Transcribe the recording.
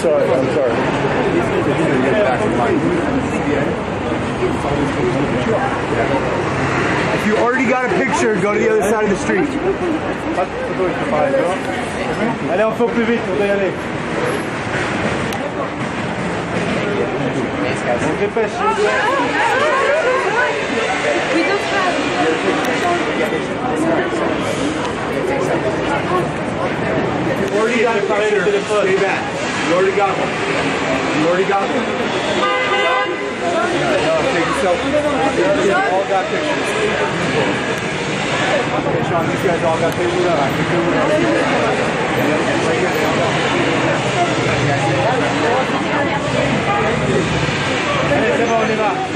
sorry, I'm sorry. If you already got a picture, go to the other side of the street. We don't. Already got a picture. Stay back. You already got one. You already got one. Take selfie. You all got pictures. Okay, Shawn, these guys all got pictures. All right, good one. Right here, they all got c'est bon, on.